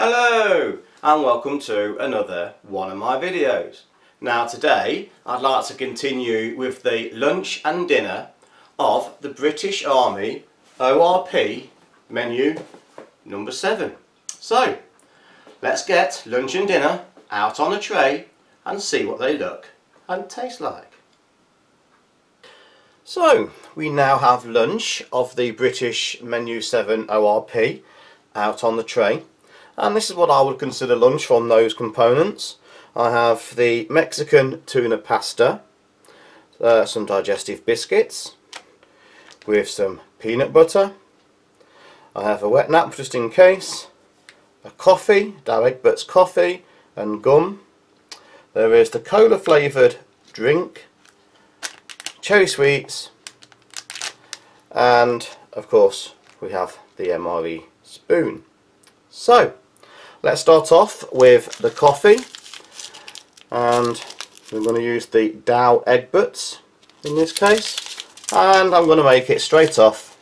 Hello and welcome to another one of my videos. Now today I'd like to continue with the lunch and dinner of the British Army ORP menu number 7. So let's get lunch and dinner out on a tray and see what they look and taste like. So we now have lunch of the British menu 7 ORP out on the tray and this is what I would consider lunch from those components. I have the Mexican tuna pasta, uh, some digestive biscuits with some peanut butter. I have a wet nap just in case, a coffee, Douwe Egberts coffee and gum. There is the cola flavoured drink, cherry sweets and of course we have the MRE spoon. So Let's start off with the coffee. And we're going to use the Douwe Egberts in this case. And I'm going to make it straight off.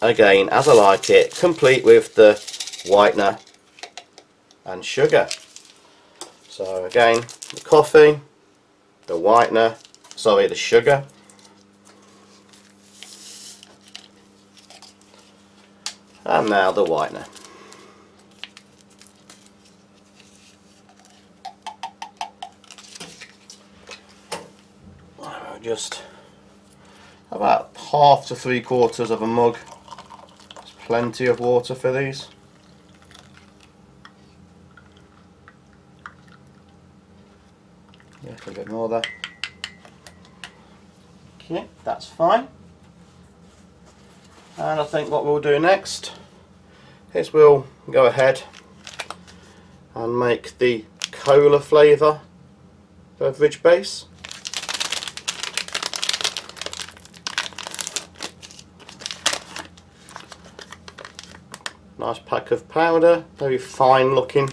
Again as I like it complete with the whitener and sugar. So again the coffee the whitener sorry the sugar. And now the whitener just about half to three quarters of a mug. There's plenty of water for these. Yeah, a bit more there. Okay, that's fine. And I think what we'll do next is we'll go ahead and make the cola flavour beverage base. Nice pack of powder, very fine looking.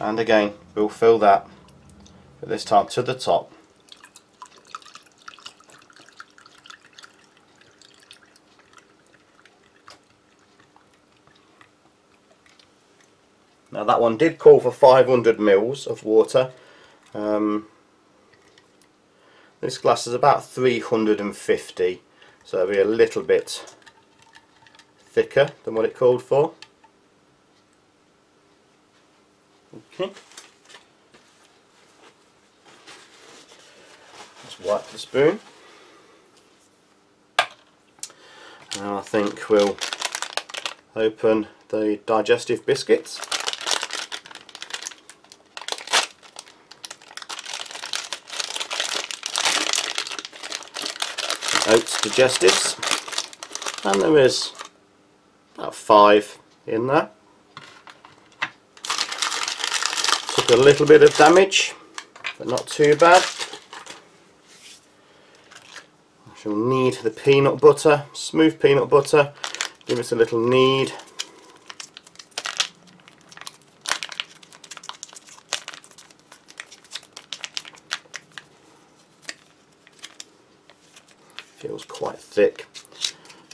And again, we'll fill that, but this time to the top. Now that one did call for 500 mils of water. Um, this glass is about 350 so it'll be a little bit thicker than what it called for. Okay. Let's wipe the spoon. Now I think we'll open the digestive biscuits. Oats digestives and there is about five in there. Took a little bit of damage but not too bad. I shall knead the peanut butter smooth peanut butter. Give it a little knead feels quite thick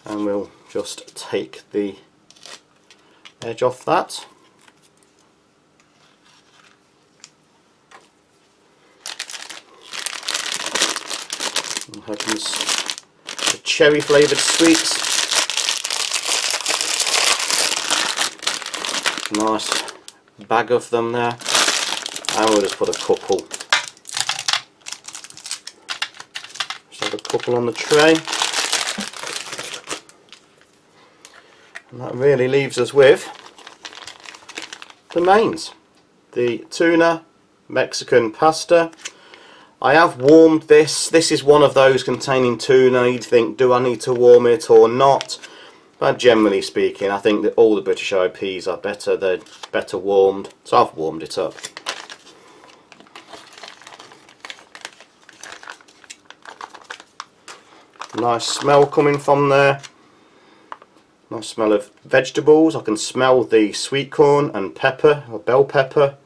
and we'll just take the edge off that. And opens the cherry flavoured sweets. Nice bag of them there. And we'll just put a couple. Just have a couple on the tray. And that really leaves us with the mains. The tuna Mexican pasta. I have warmed this. This is one of those containing tuna. You'd think, do I need to warm it or not? But generally speaking, I think that all the British IPs are better. They're better warmed. So I've warmed it up. Nice smell coming from there. Nice smell of vegetables. I can smell the sweet corn and pepper or bell pepper.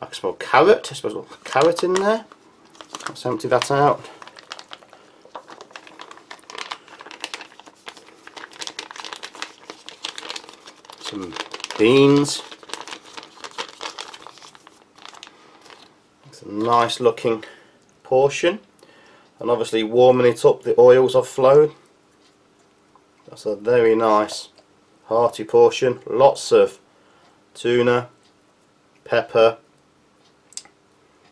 I can smell carrot. I suppose a carrot in there. Let's empty that out. Some beans. It's a nice looking portion. And obviously warming it up the oils have flowed that's a very nice hearty portion. Lots of tuna, pepper,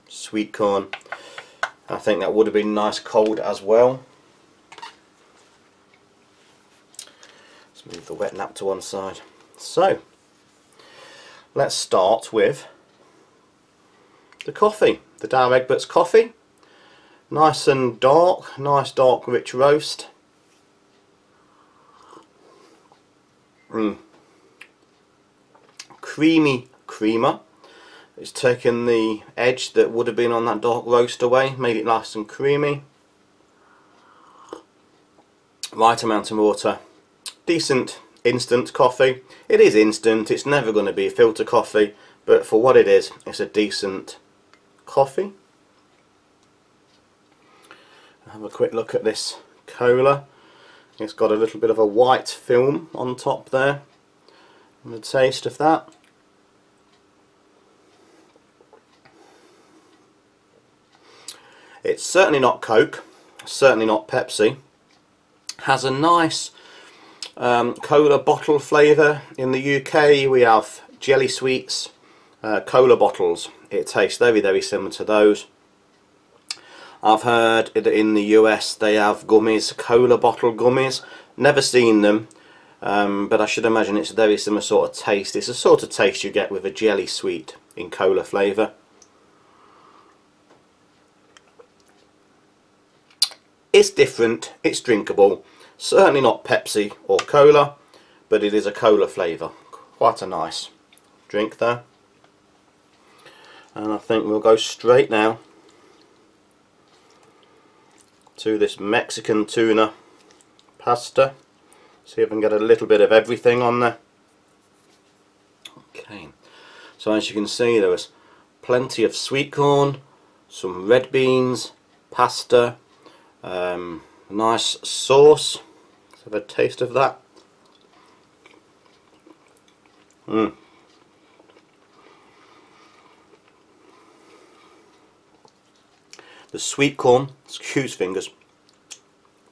sweet corn. I think that would have been nice cold as well. Let's move the wet nap to one side. So, let's start with the coffee, the Douwe Egberts coffee. Nice and dark, nice dark rich roast. Mm. Creamy creamer. It's taken the edge that would have been on that dark roast away, made it nice and creamy. Right amount of water. Decent instant coffee. It is instant, it's never going to be filter coffee, but for what it is, it's a decent coffee. Have a quick look at this cola. It's got a little bit of a white film on top there. And the taste of that. It's certainly not Coke, certainly not Pepsi. Has a nice um, cola bottle flavour. In the UK we have jelly sweets, uh, cola bottles. It tastes very very similar to those. I've heard that in the US they have gummies, cola bottle gummies. Never seen them, um, but I should imagine it's a very similar sort of taste. It's a sort of taste you get with a jelly sweet in cola flavour. It's different, it's drinkable, certainly not Pepsi or cola, but it is a cola flavour. Quite a nice drink there. And I think we'll go straight now to this Mexican tuna pasta. See if I can get a little bit of everything on there. Okay, so as you can see there was plenty of sweet corn, some red beans, pasta, um, nice sauce. Let's have a taste of that. Mm. The sweet corn, excuse fingers,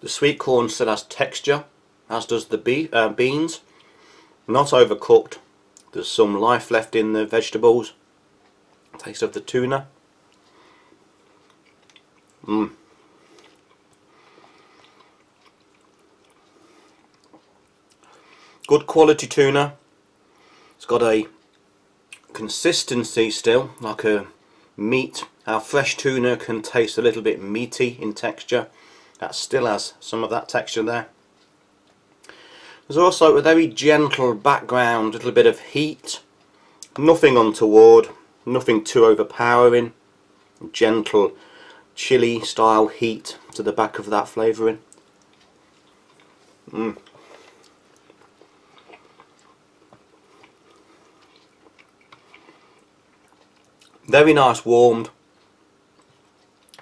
the sweet corn still has texture, as does the be uh, beans. Not overcooked. There's some life left in the vegetables. Taste of the tuna. Mmm. Good quality tuna. It's got a consistency still, like a meat. Our fresh tuna can taste a little bit meaty in texture. That still has some of that texture there. There's also a very gentle background, a little bit of heat. Nothing untoward, nothing too overpowering. Gentle chili style heat to the back of that flavouring. Mm. Very nice warmed.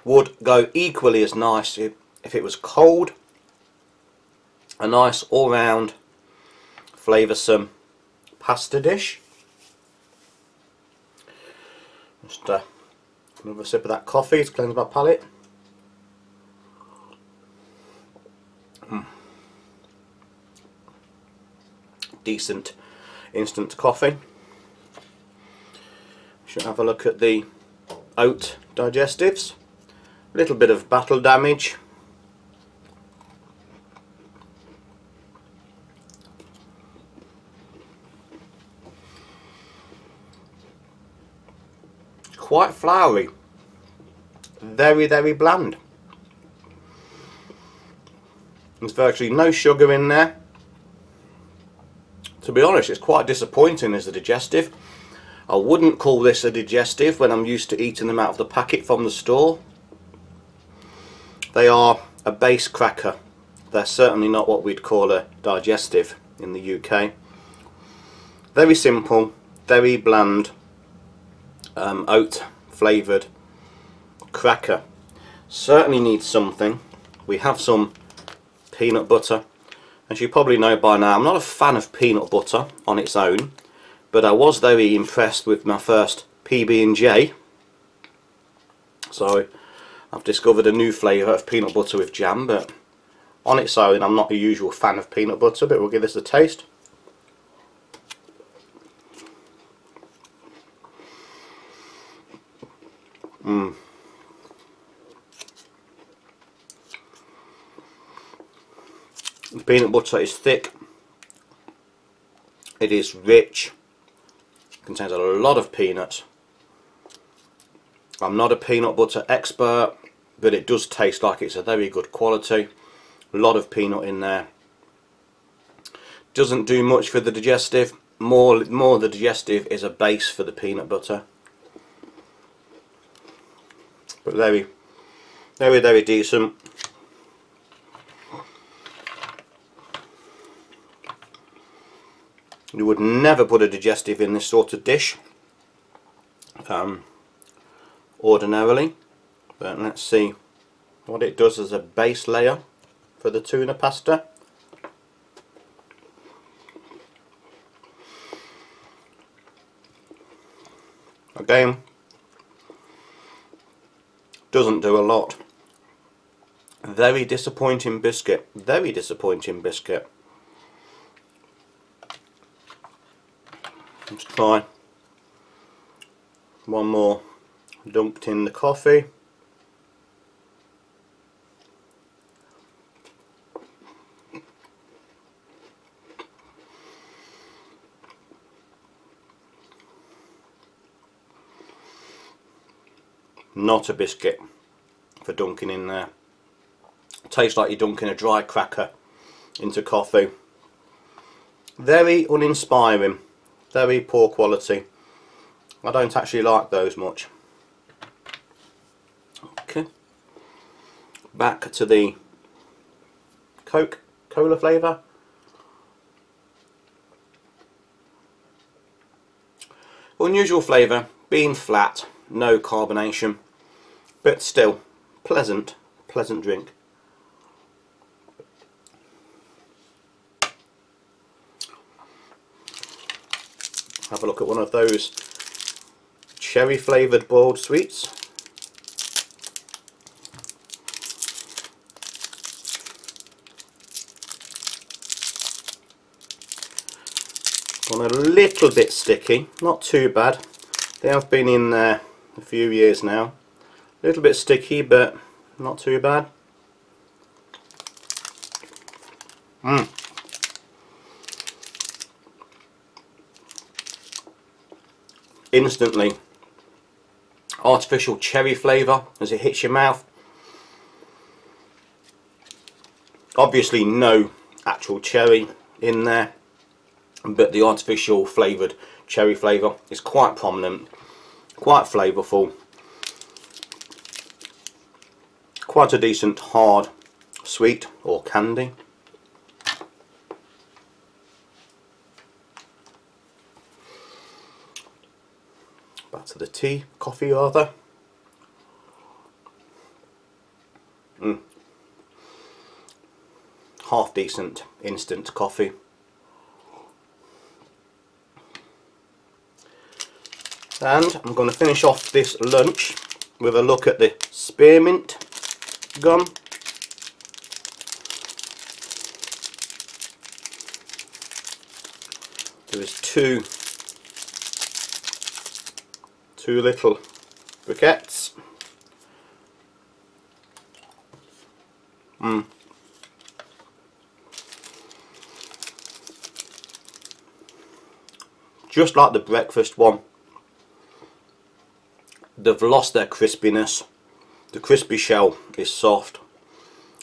Would go equally as nice if, if it was cold. A nice all-round flavoursome pasta dish. Just uh, another sip of that coffee to cleanse my palate. Mm. Decent instant coffee. Should have a look at the oat digestives. A little bit of battle damage. quite flowery Very, very bland. There's virtually no sugar in there. To be honest, it's quite disappointing as a digestive. I wouldn't call this a digestive when I'm used to eating them out of the packet from the store. They are a base cracker. They're certainly not what we'd call a digestive in the UK. Very simple, very bland, um, oat flavoured cracker. Certainly needs something. We have some peanut butter As you probably know by now, I'm not a fan of peanut butter on its own, but I was very impressed with my first PB&J. So I've discovered a new flavour of peanut butter with jam, but on its own I'm not a usual fan of peanut butter, but we'll give this a taste. Mmm. The peanut butter is thick, it is rich, contains a lot of peanuts. I'm not a peanut butter expert, but it does taste like it's a very good quality. A lot of peanut in there. Doesn't do much for the digestive. More, more the digestive is a base for the peanut butter. But very, very, very decent. You would never put a digestive in this sort of dish um, ordinarily but let's see what it does as a base layer for the tuna pasta. Again doesn't do a lot. Very disappointing biscuit. Very disappointing biscuit. Let's try one more dumped in the coffee not a biscuit for dunking in there tastes like you're dunking a dry cracker into coffee very uninspiring very poor quality. I don't actually like those much. Okay. Back to the Coke Cola flavour. Unusual flavour, being flat, no carbonation, but still pleasant, pleasant drink. have a look at one of those cherry flavoured boiled sweets. One a little bit sticky, not too bad. They have been in there a few years now. A little bit sticky but not too bad. Mmm. instantly artificial cherry flavour as it hits your mouth obviously no actual cherry in there but the artificial flavoured cherry flavour is quite prominent quite flavourful quite a decent hard sweet or candy back to the tea, coffee rather. Mm. Half decent instant coffee. And I'm going to finish off this lunch with a look at the spearmint gum. There is two two little briquettes. Mm. Just like the breakfast one, they've lost their crispiness. The crispy shell is soft,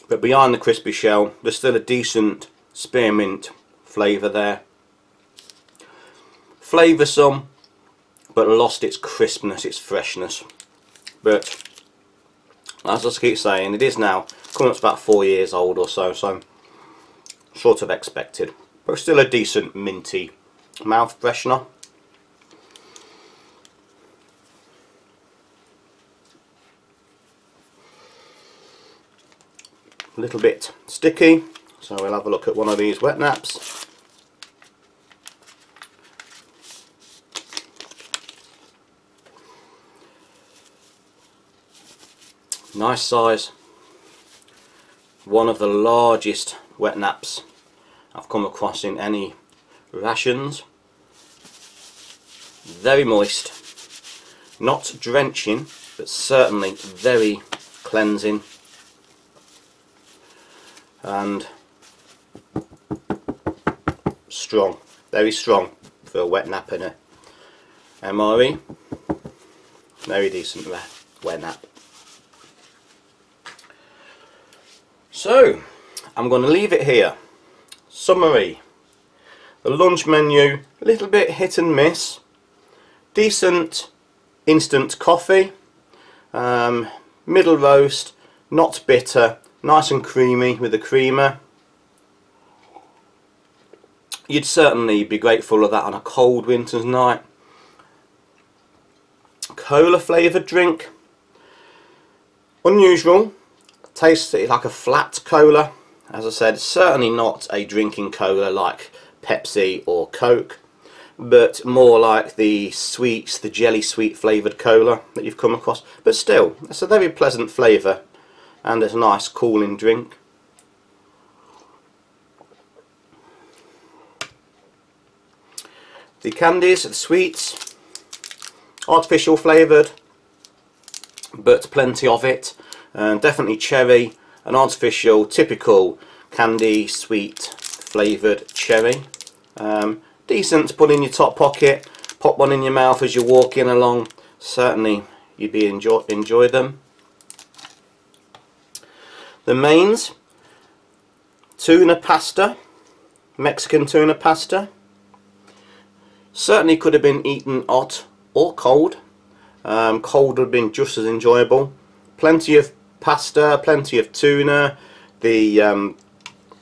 but behind the crispy shell, there's still a decent spearmint flavour there. Flavoursome, but lost its crispness, its freshness. But as I keep saying, it is now coming up to about four years old or so, so sort of expected. But still a decent minty mouth freshener. A little bit sticky, So we'll have a look at one of these wet naps. Nice size. One of the largest wet naps I've come across in any rations. Very moist. Not drenching, but certainly very cleansing. And strong, very strong for a wet nap and a MRE. Very decent wet nap. So, I'm going to leave it here. Summary. The lunch menu, a little bit hit and miss. Decent instant coffee. Um, middle roast, not bitter, nice and creamy with the creamer. You'd certainly be grateful of that on a cold winter's night. Cola flavoured drink. Unusual, tastes like a flat cola as I said certainly not a drinking cola like Pepsi or Coke but more like the sweets, the jelly sweet flavoured cola that you've come across but still it's a very pleasant flavour and it's a nice cooling drink the candies, the sweets artificial flavoured but plenty of it and definitely cherry, an artificial, typical candy, sweet, flavoured cherry. Um, decent to put in your top pocket, pop one in your mouth as you're walking along, certainly you'd be enjoy, enjoy them. The mains, tuna pasta, Mexican tuna pasta, certainly could have been eaten hot or cold, um, cold would have been just as enjoyable. Plenty of pasta, plenty of tuna, the um,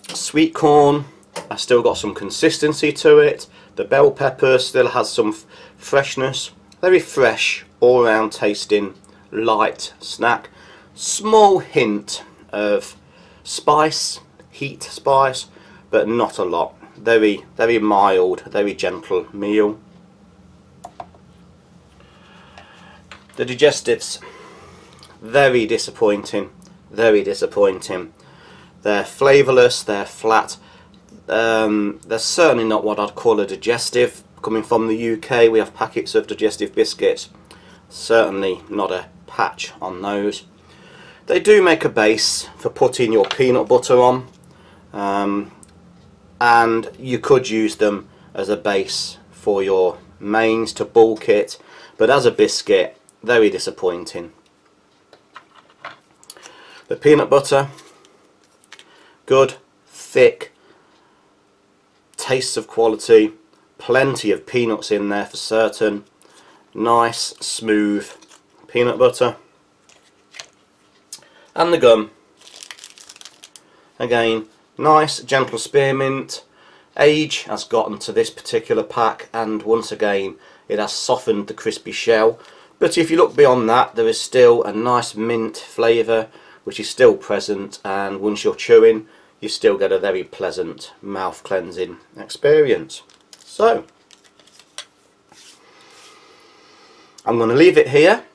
sweet corn has still got some consistency to it, the bell pepper still has some freshness, very fresh, all round tasting, light snack. Small hint of spice, heat spice, but not a lot. Very, very mild, very gentle meal. The digestives very disappointing very disappointing. They're flavourless they're flat. Um, they're certainly not what I'd call a digestive. Coming from the UK we have packets of digestive biscuits. Certainly not a patch on those they do make a base for putting your peanut butter on um, and you could use them as a base for your mains to bulk it but as a biscuit very disappointing the peanut butter, good, thick, tastes of quality, plenty of peanuts in there for certain, nice, smooth peanut butter. And the gum, again, nice, gentle spearmint, age has gotten to this particular pack and once again it has softened the crispy shell. But if you look beyond that there is still a nice mint flavour which is still present and once you're chewing you still get a very pleasant mouth cleansing experience. So I'm going to leave it here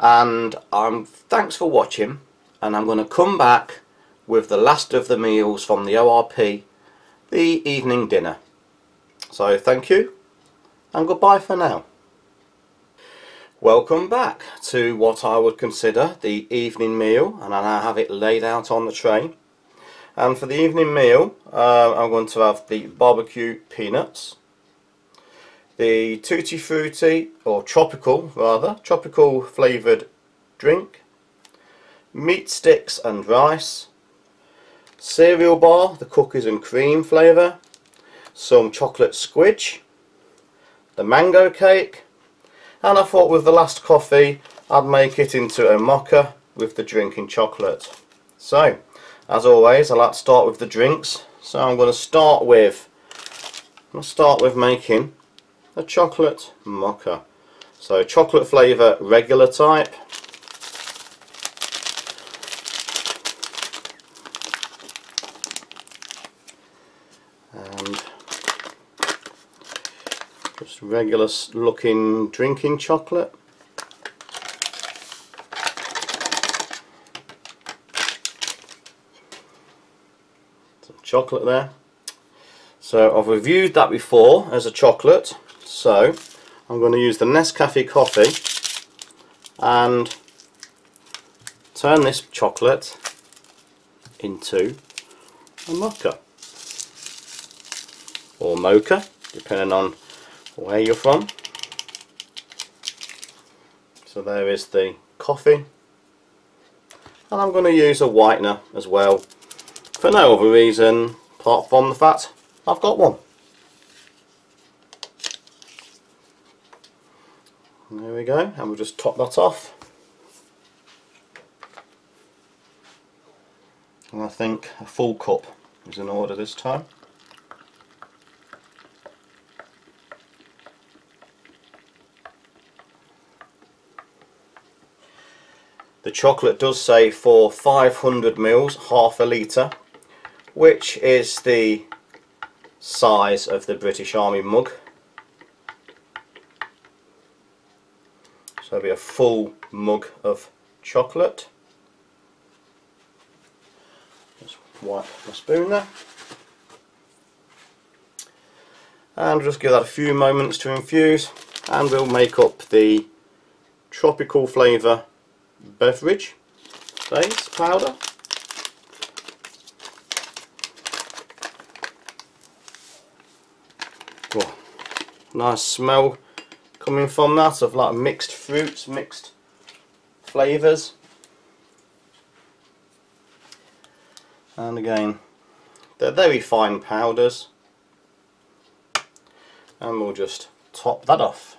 and um, thanks for watching and I'm going to come back with the last of the meals from the ORP, the evening dinner. So thank you and goodbye for now. Welcome back to what I would consider the evening meal and I now have it laid out on the tray and for the evening meal uh, I'm going to have the barbecue peanuts the tutti frutti or tropical rather tropical flavoured drink meat sticks and rice cereal bar the cookies and cream flavour some chocolate squidge the mango cake and I thought with the last coffee I'd make it into a mocha with the drinking chocolate. So as always I like to start with the drinks. So I'm going to start with I'm going to start with making a chocolate mocha. So chocolate flavour, regular type. And just regular looking drinking chocolate. Some chocolate there. So I've reviewed that before as a chocolate. So I'm going to use the Nescafe coffee and turn this chocolate into a mocha. Or mocha depending on where you're from. So there is the coffee. And I'm going to use a whitener as well for no other reason apart from the fact I've got one there we go and we'll just top that off and I think a full cup is in order this time The chocolate does say for 500 mils, half a litre, which is the size of the British Army mug. So it'll be a full mug of chocolate. Just wipe my spoon there. And just give that a few moments to infuse and we'll make up the tropical flavour beverage base powder. Oh, nice smell coming from that of like mixed fruits, mixed flavours. And again, they're very fine powders. And we'll just top that off.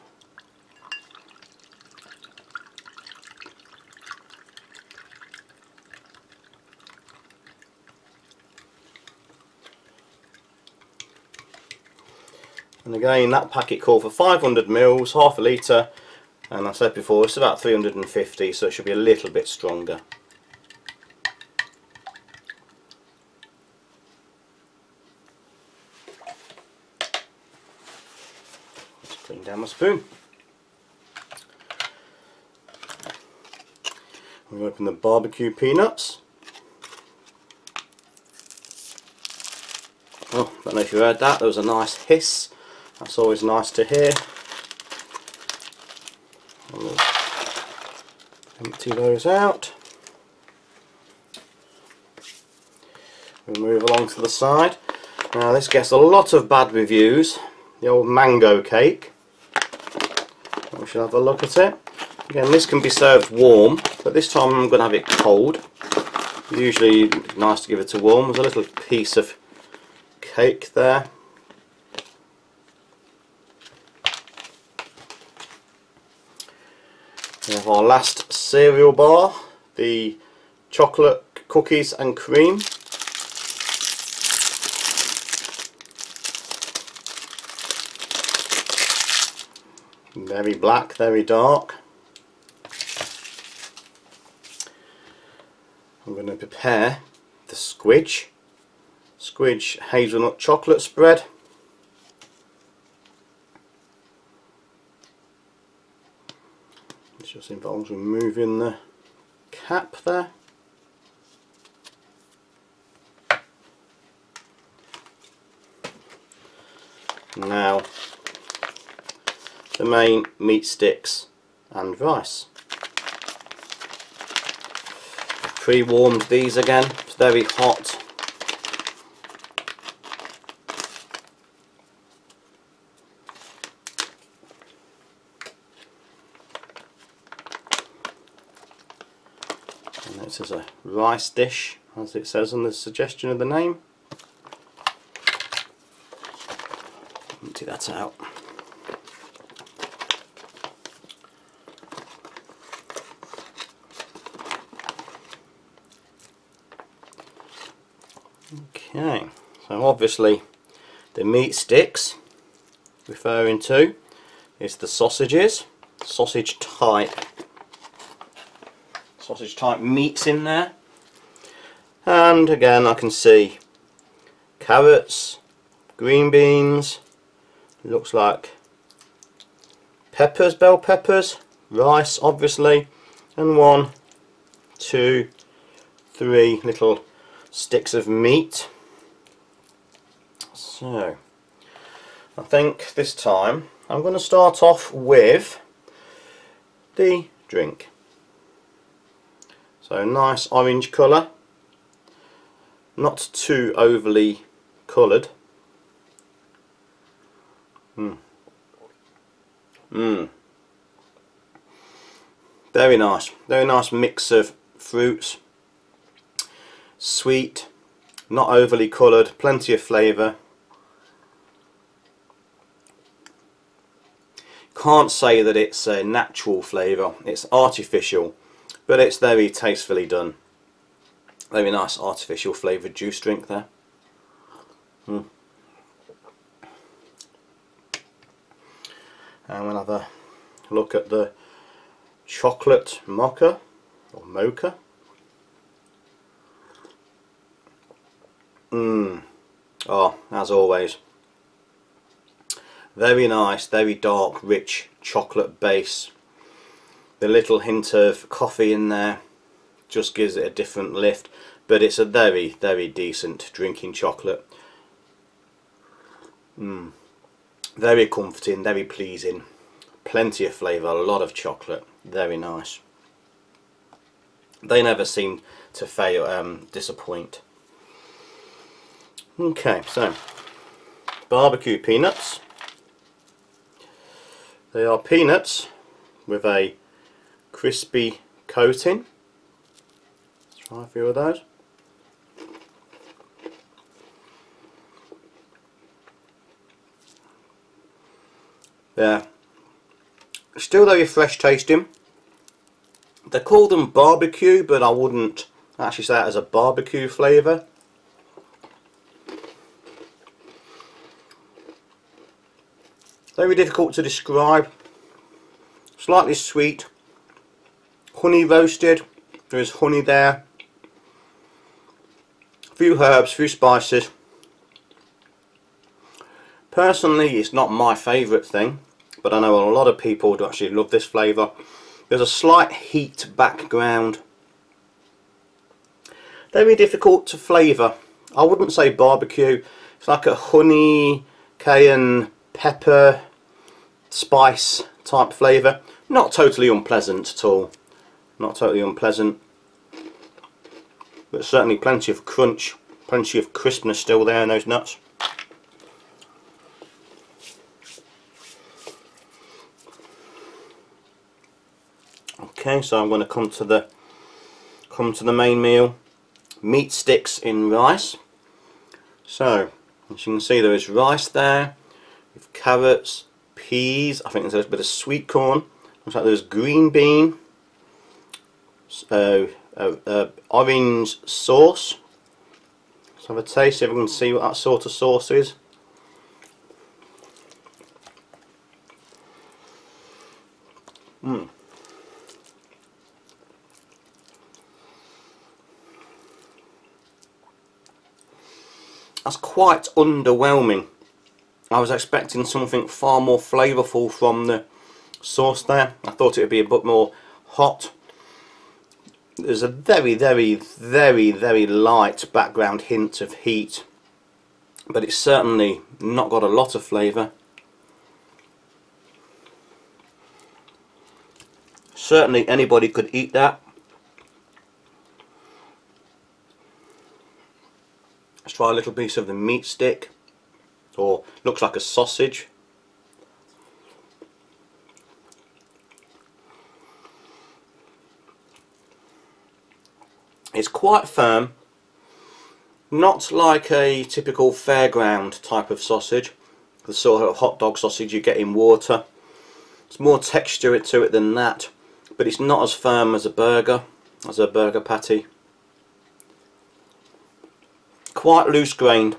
And again that packet called for 500 mils half a litre. And I said before it's about 350 so it should be a little bit stronger. Just clean down my spoon. We open the barbecue peanuts. Oh, don't know if you heard that, there was a nice hiss that's always nice to hear. empty those out. We move along to the side. Now this gets a lot of bad reviews. The old mango cake. We should have a look at it. Again, this can be served warm, but this time I'm going to have it cold. Usually nice to give it to warm. There's a little piece of cake there. We have our last cereal bar, the chocolate cookies and cream. Very black, very dark. I'm going to prepare the squidge. Squidge hazelnut chocolate spread. just involves removing the cap there. Now the main meat sticks and rice. Pre-warmed these again it's very hot This is a rice dish, as it says on the suggestion of the name. Empty that out. Okay, so obviously the meat sticks referring to is the sausages, sausage type sausage type meats in there and again I can see carrots green beans looks like peppers, bell peppers, rice obviously, and one, two, three little sticks of meat. So, I think this time I'm going to start off with the drink. So nice orange colour, not too overly coloured. Mmm. Very nice, very nice mix of fruits, sweet, not overly coloured, plenty of flavour. Can't say that it's a natural flavour, it's artificial, but it's very tastefully done. Very nice artificial flavoured juice drink there. Mm. And we'll have a look at the chocolate mocha or mocha. Mmm. Oh, as always. Very nice, very dark, rich chocolate base. The little hint of coffee in there just gives it a different lift, but it's a very, very decent drinking chocolate. Mmm. Very comforting, very pleasing. Plenty of flavour, a lot of chocolate. Very nice. They never seem to fail, um, disappoint. Okay, so barbecue peanuts. They are peanuts with a crispy coating. A few of those. There. Still very fresh tasting. They call them barbecue, but I wouldn't actually say that as a barbecue flavour. Very difficult to describe. Slightly sweet. Honey roasted. There is honey there. Few herbs, few spices. Personally, it's not my favourite thing, but I know a lot of people do actually love this flavour. There's a slight heat background. Very difficult to flavour. I wouldn't say barbecue. It's like a honey, cayenne, pepper, spice type flavour. Not totally unpleasant at all. Not totally unpleasant. But certainly plenty of crunch, plenty of crispness still there in those nuts. Okay, so I'm going to come to the come to the main meal. Meat sticks in rice. So, as you can see there is rice there, with carrots, peas, I think there's a bit of sweet corn, looks like there's green bean, so uh, uh, orange sauce. Let's have a taste, see if we can see what that sort of sauce is. Mmm. That's quite underwhelming. I was expecting something far more flavourful from the sauce there. I thought it would be a bit more hot. There's a very, very, very, very light background hint of heat. But it's certainly not got a lot of flavour. Certainly anybody could eat that. Let's try a little piece of the meat stick or looks like a sausage it's quite firm not like a typical fairground type of sausage the sort of hot dog sausage you get in water it's more texture to it than that but it's not as firm as a burger as a burger patty quite loose grained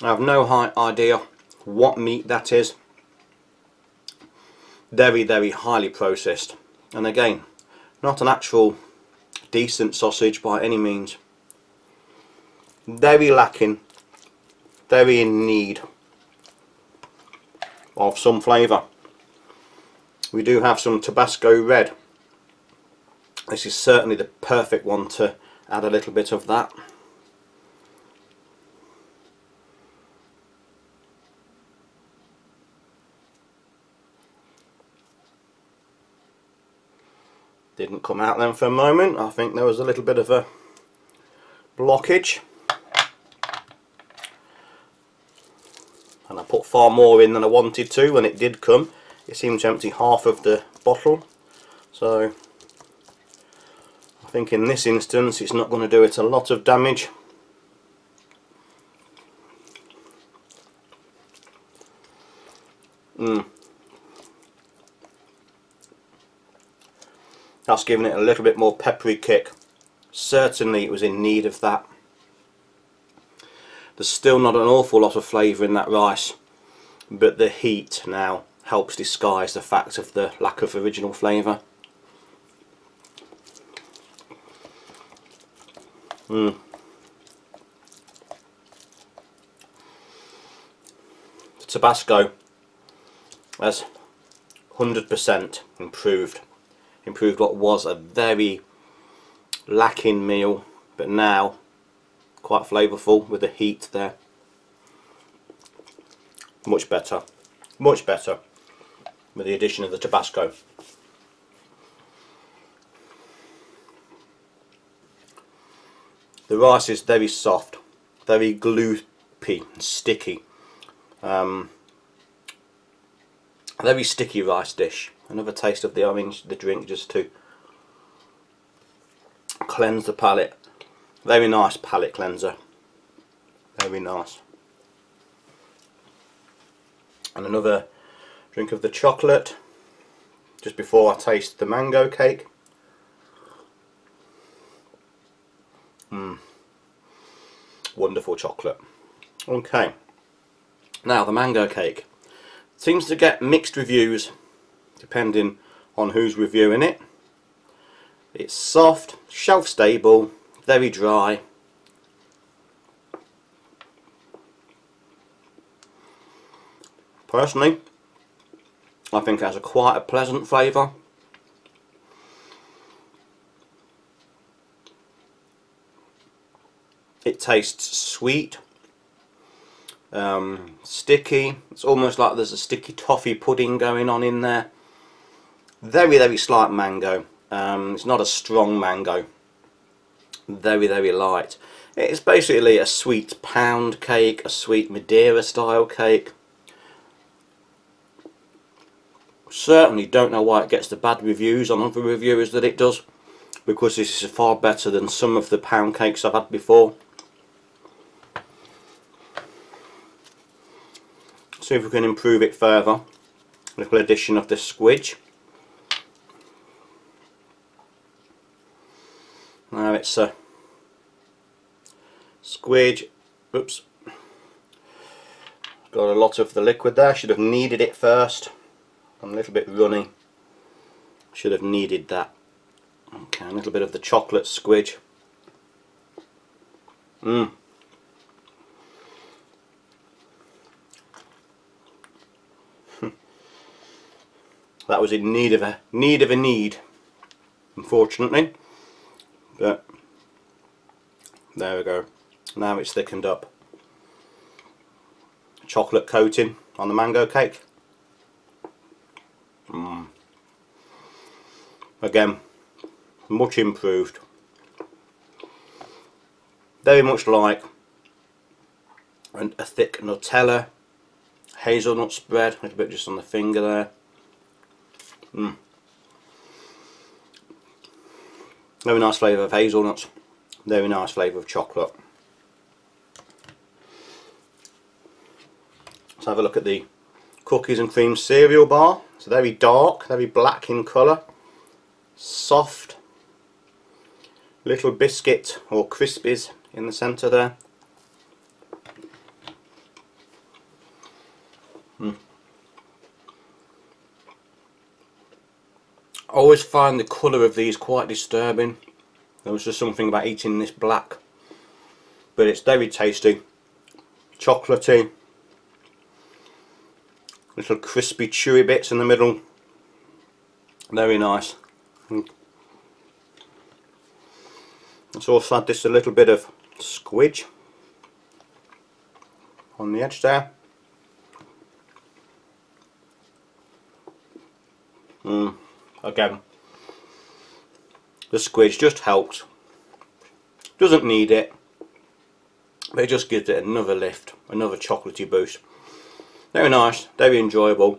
I have no idea what meat that is. Very, very highly processed. And again, not an actual decent sausage by any means. Very lacking. Very in need. of some flavour. We do have some Tabasco red. This is certainly the perfect one to add a little bit of that. Didn't come out then for a moment. I think there was a little bit of a blockage. And I put far more in than I wanted to when it did come. It seemed to empty half of the bottle. So I think in this instance it's not going to do it a lot of damage. Mm. That's given it a little bit more peppery kick. Certainly it was in need of that. There's still not an awful lot of flavour in that rice, but the heat now helps disguise the fact of the lack of original flavour. Mm. The Tabasco has 100% improved. Improved what was a very lacking meal, but now quite flavourful with the heat there. Much better. Much better with the addition of the Tabasco. The rice is very soft, very gloopy, sticky. Um, very sticky rice dish. Another taste of the orange, the drink just to cleanse the palate. Very nice palate cleanser. Very nice. And another drink of the chocolate just before I taste the mango cake. Mmm. Wonderful chocolate. Okay. Now the mango cake. Seems to get mixed reviews depending on who's reviewing it. It's soft, shelf stable, very dry. Personally, I think it has a quite a pleasant flavour. It tastes sweet, um, sticky. It's almost like there's a sticky toffee pudding going on in there. Very, very slight mango. Um, it's not a strong mango. Very, very light. It's basically a sweet pound cake, a sweet Madeira style cake. Certainly don't know why it gets the bad reviews on other reviewers that it does. Because this is far better than some of the pound cakes I've had before. See if we can improve it further. Little addition of the squidge. Now it's a squidge. Oops. Got a lot of the liquid there. Should have kneaded it first. I'm a little bit runny. Should have kneaded that. Okay, a little bit of the chocolate squidge. Mmm. that was in need of a need of a need unfortunately but there we go now it's thickened up chocolate coating on the mango cake mm. again much improved very much like a thick Nutella hazelnut spread, a little bit just on the finger there Mm. Very nice flavour of hazelnuts. Very nice flavour of chocolate. Have a look at the cookies and cream cereal bar. It's very dark, very black in colour. Soft. Little biscuit or crispies in the centre there. Hmm. I always find the colour of these quite disturbing. There was just something about eating this black. But it's very tasty. Chocolatey. Little crispy chewy bits in the middle. Very nice. Let's also add just a little bit of squidge on the edge there. Mm, again. The squidge just helps. Doesn't need it but it just gives it another lift another chocolatey boost very nice very enjoyable.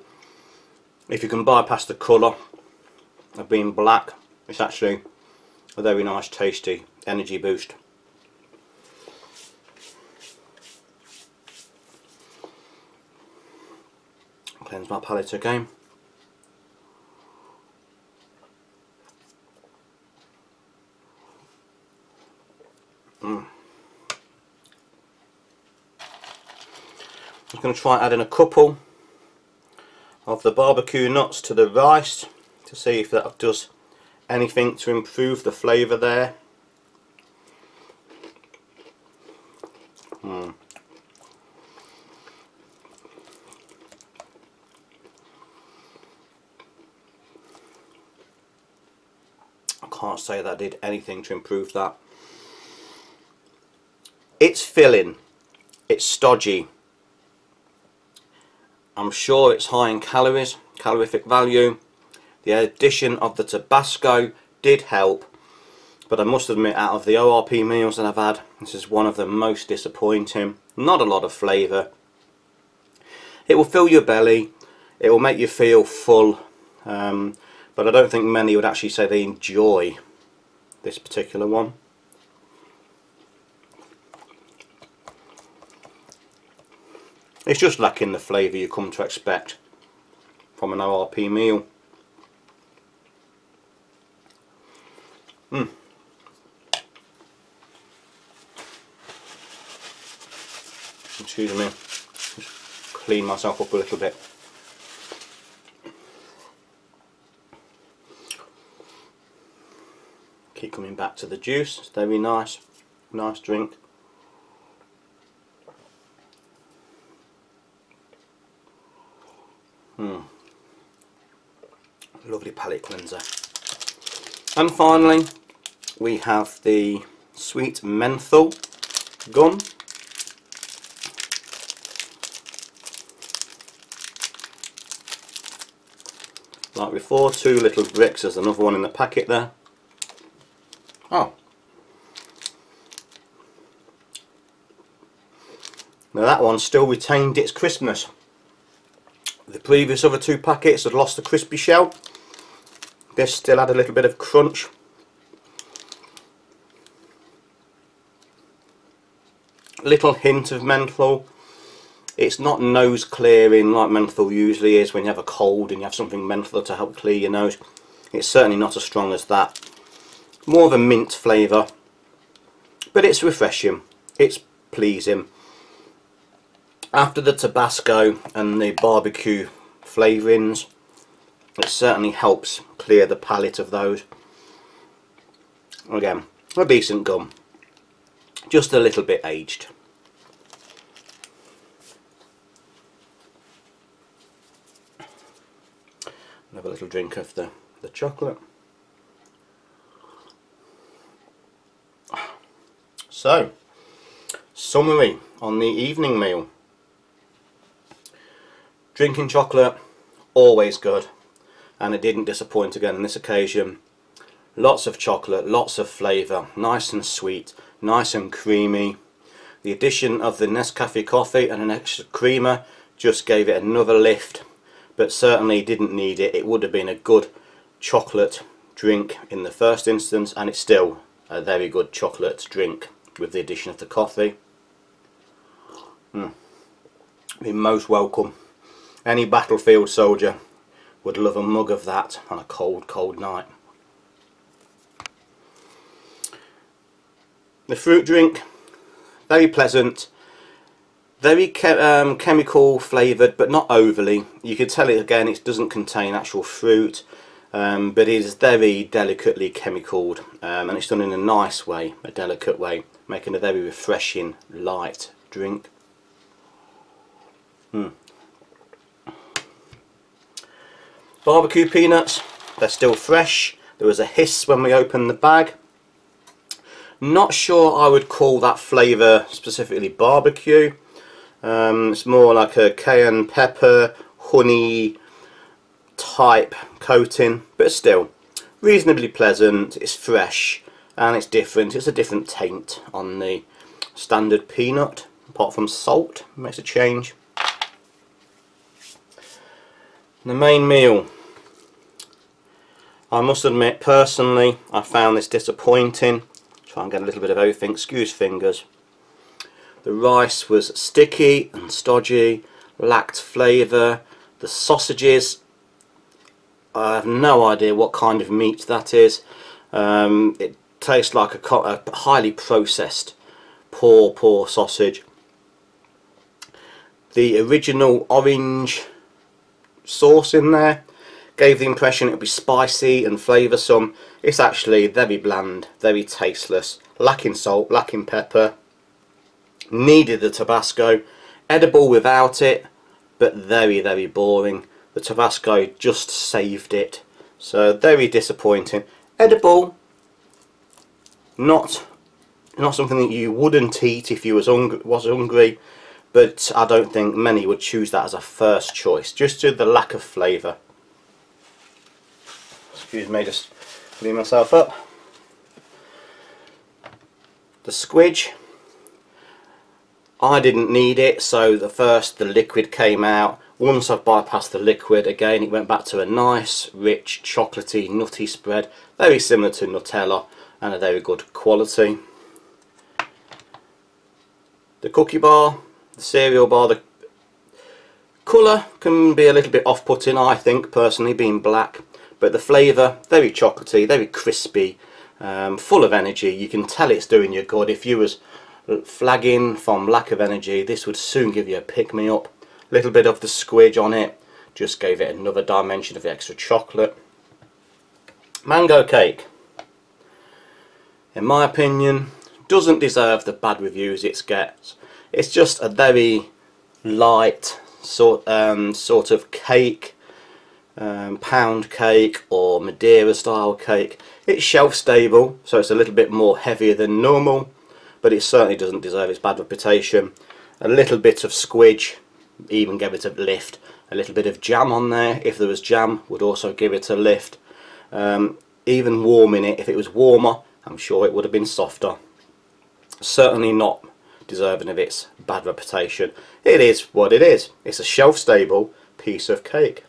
If you can bypass the colour of being black it's actually a very nice tasty energy boost. Cleanse my palate again. Mm. I'm going to try adding a couple of the barbecue nuts to the rice to see if that does anything to improve the flavour there. Hmm. I can't say that did anything to improve that. It's filling. It's stodgy. I'm sure it's high in calories, calorific value. The addition of the Tabasco did help, but I must admit out of the ORP meals that I've had, this is one of the most disappointing. Not a lot of flavour. It will fill your belly, it will make you feel full, um, but I don't think many would actually say they enjoy this particular one. It's just lacking the flavour you come to expect from an ORP meal. Mm. Excuse me, just clean myself up a little bit. Keep coming back to the juice, it's very nice, nice drink. Hmm. Lovely palate cleanser. And finally, we have the sweet menthol gum. Like before, two little bricks, there's another one in the packet there. Oh. Now that one still retained its crispness. Previous other two packets had lost the crispy shell. This still had a little bit of crunch. Little hint of menthol. It's not nose clearing like menthol usually is when you have a cold and you have something menthol to help clear your nose. It's certainly not as strong as that. More of a mint flavour. But it's refreshing. It's pleasing after the Tabasco and the barbecue flavourings it certainly helps clear the palate of those. Again a decent gum. Just a little bit aged. Have a little drink of the, the chocolate. So summary on the evening meal. Drinking chocolate, always good. And it didn't disappoint again on this occasion. Lots of chocolate, lots of flavour, nice and sweet, nice and creamy. The addition of the Nescafe coffee and an extra creamer just gave it another lift, but certainly didn't need it. It would have been a good chocolate drink in the first instance, and it's still a very good chocolate drink with the addition of the coffee. Mm. Most welcome. Any battlefield soldier would love a mug of that on a cold, cold night. The fruit drink, very pleasant, very um, chemical flavoured but not overly. You can tell it again it doesn't contain actual fruit um, but is very delicately chemicaled um, and it's done in a nice way, a delicate way, making a very refreshing light drink. Hmm. Barbecue peanuts, they're still fresh. There was a hiss when we opened the bag. Not sure I would call that flavour specifically barbecue. Um, it's more like a cayenne pepper, honey type coating, but still reasonably pleasant. It's fresh and it's different. It's a different taint on the standard peanut, apart from salt, makes a change. The main meal. I must admit, personally, I found this disappointing. Try and get a little bit of everything, excuse fingers. The rice was sticky and stodgy, lacked flavour. The sausages, I have no idea what kind of meat that is. Um, it tastes like a, a highly processed poor, poor sausage. The original orange sauce in there gave the impression it would be spicy and flavoursome. It's actually very bland, very tasteless, lacking salt, lacking pepper, needed the Tabasco, edible without it, but very, very boring. The Tabasco just saved it. So very disappointing. Edible, not not something that you wouldn't eat if you was, hung was hungry, but I don't think many would choose that as a first choice, just to the lack of flavour. Excuse me, just clean myself up. The squidge. I didn't need it so the first the liquid came out. Once I've bypassed the liquid again it went back to a nice rich chocolatey nutty spread very similar to Nutella and a very good quality. The cookie bar the cereal bar the colour can be a little bit off-putting I think personally being black but the flavour very chocolatey very crispy um, full of energy. You can tell it's doing you good. If you was flagging from lack of energy this would soon give you a pick-me-up little bit of the squidge on it just gave it another dimension of the extra chocolate. Mango cake. In my opinion doesn't deserve the bad reviews it gets. It's just a very light sort um, sort of cake um, pound cake or Madeira style cake it's shelf stable so it's a little bit more heavier than normal but it certainly doesn't deserve its bad reputation. A little bit of squidge even gave it a lift. A little bit of jam on there, if there was jam, would also give it a lift. Um, even warming it, if it was warmer, I'm sure it would have been softer. Certainly not deserving of its bad reputation. It is what it is. It's a shelf-stable piece of cake.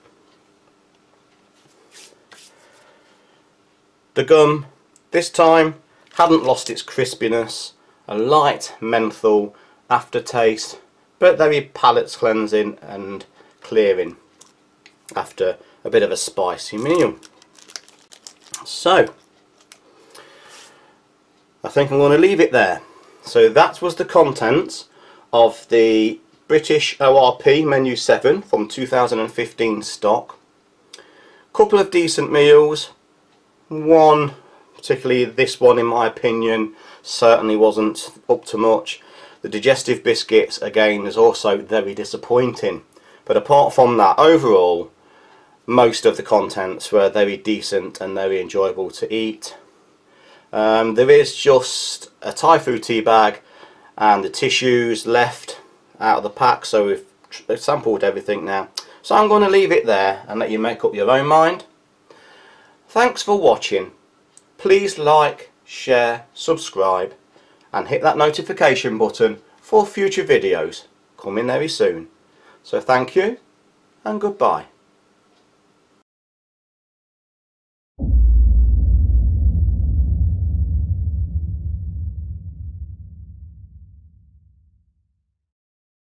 The gum, this time, hadn't lost its crispiness a light menthol aftertaste but very palate cleansing and clearing after a bit of a spicy meal. So, I think I'm going to leave it there. So that was the contents of the British ORP Menu 7 from 2015 stock. Couple of decent meals, one particularly this one in my opinion certainly wasn't up to much. The digestive biscuits again is also very disappointing but apart from that overall most of the contents were very decent and very enjoyable to eat. Um, there is just a Typhoo tea bag and the tissues left out of the pack so we've sampled everything now. So I'm going to leave it there and let you make up your own mind. Thanks for watching please like, share, subscribe and hit that notification button for future videos coming very soon. So thank you and goodbye.